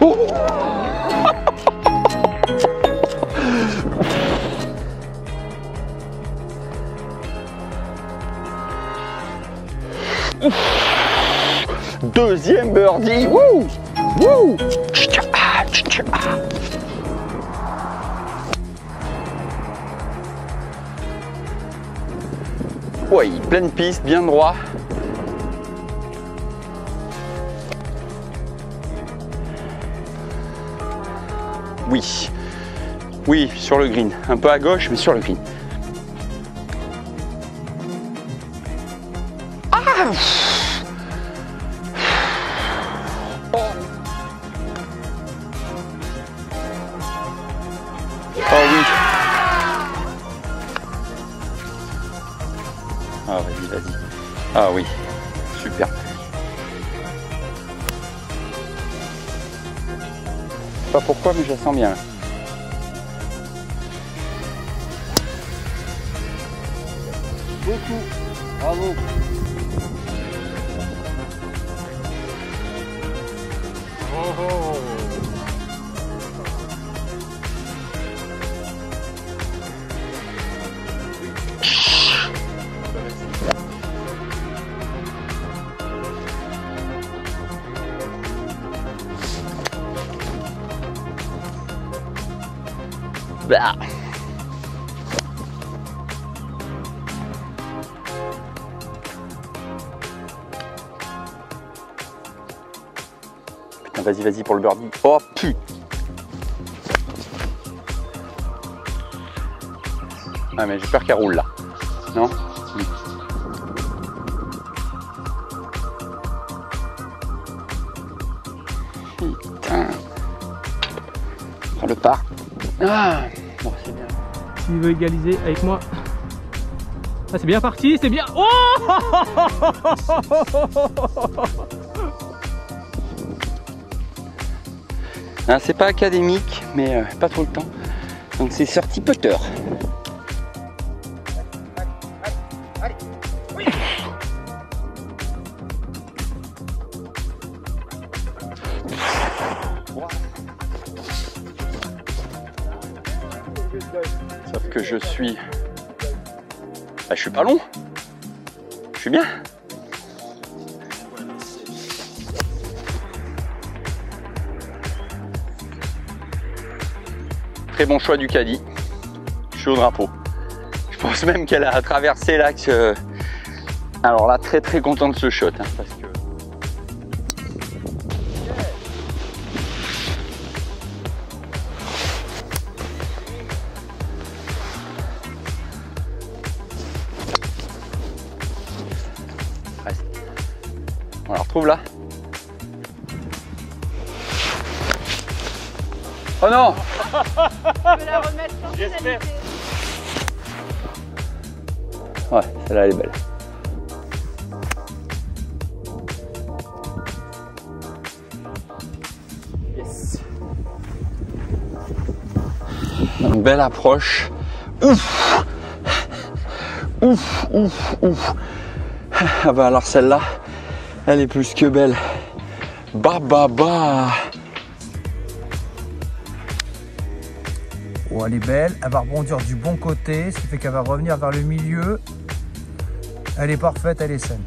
Oh Deuxième birdie. Wouh Wouh. Oui, pleine piste, bien droit. Oui, oui, sur le green. Un peu à gauche, mais sur le green. Ah Oh oui. Ah vas-y, vas-y. Ah oui, super. Pas pourquoi, mais je la sens bien. Beaucoup. Bravo. Bah. Putain, vas-y, vas-y pour le birdie. Oh putain. Ah mais j'ai peur qu'elle roule là. Non? Putain. Prends le par. Ah. S'il veut égaliser avec moi. Ah, c'est bien parti, c'est bien. Oh Hein, c'est pas académique, mais euh, pas trop le temps. Donc c'est sorti putter. Sauf que je suis. Bah, je suis pas long. Je suis bien. Très bon choix du caddie. Je suis au drapeau. Je pense même qu'elle a traversé l'axe. euh, Alors là, très très content de ce shot. hein, Là Oh non. Ouais, celle-là elle est belle. Yes. Donc belle approche. Ouf Ouf, ouf, ouf. Ah bah alors celle-là, elle est plus que belle. Bah bah bah Oh, elle est belle. Elle va rebondir du bon côté, ce qui fait qu'elle va revenir vers le milieu. Elle est parfaite, elle est saine.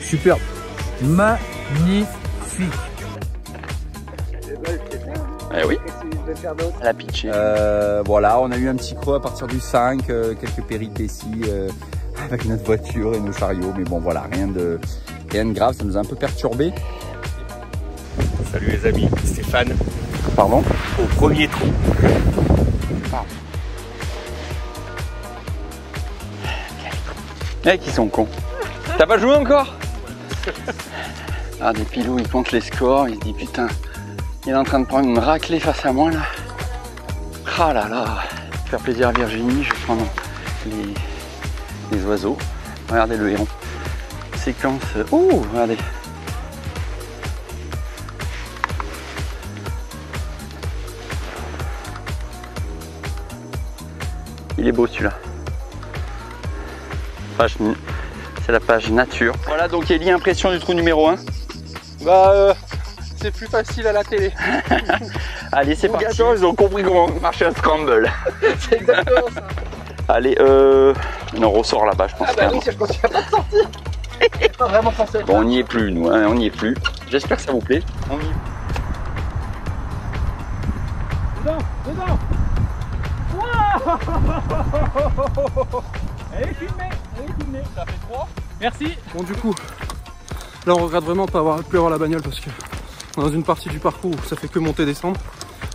Superbe. Magnifique. Eh oui, elle a pitché. Euh, voilà, on a eu un petit creux à partir du 5, euh, quelques péripéties euh, avec notre voiture et nos chariots, mais bon voilà, rien de, rien de grave, ça nous a un peu perturbé. Salut les amis, Stéphane Pardon? Au premier trou. Mec, ils sont cons. T'as pas joué encore? Ah, des pilous, ils comptent les scores, ils se disent putain, il est en train de prendre une raclée face à moi là. Ah là là Faire plaisir à Virginie, je vais prendre les, oiseaux. Regardez le héron. Séquence. Oh Regardez. Il est beau celui-là. C'est la page nature. Voilà donc Ellie, impression du trou numéro 1. Bah euh c'est plus facile à la télé. Allez, c'est parti. Attends, ils ont compris comment marcher un scramble. C'est exactement ça. Allez, euh. On ressort là-bas, je pense. Ah bah oui, je continue à pas de sortie. Pas vraiment pensé. Bon, on n'y est plus, nous, hein, on n'y est plus. J'espère que ça vous plaît. On y est. Dedans, dedans. Waouh Elle est filmée, elle est filmée. Ça fait 3. Merci. Bon, du coup, là, on regrette vraiment de pas avoir pu avoir la bagnole parce que on est dans une partie du parcours où ça fait que monter descendre.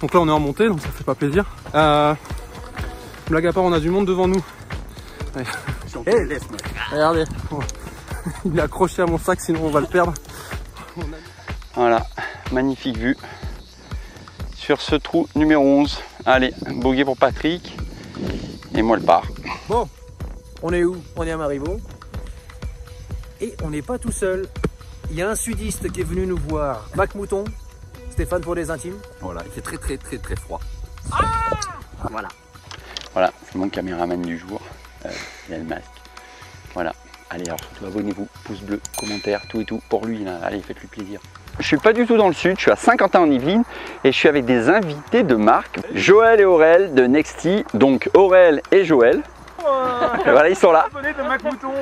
Donc là, on est en montée, donc ça fait pas plaisir. Euh, blague à part, on a du monde devant nous. Ouais. Regardez, il est accroché à mon sac, sinon on va le perdre. Voilà, magnifique vue sur ce trou numéro 11. Allez, bogey pour Patrick. Et moi le pars. Bon, on est où? On est à Marivaux. Et on n'est pas tout seul. Il y a un sudiste qui est venu nous voir. Mac Mouton, Stéphane pour les intimes. Voilà, il fait très très très très froid. Voilà, c'est mon caméraman du jour. Euh, il a le masque. Voilà. Allez, alors surtout abonnez-vous, pouce bleu, commentaire, tout et tout pour lui. Là. Allez, faites-lui plaisir. Je suis pas du tout dans le sud, je suis à Saint-Quentin en Yvelines et je suis avec des invités de marque, Joël et Aurel de Nexty. Donc Aurel et Joël. Et voilà, ils sont là. De Mac Mouton.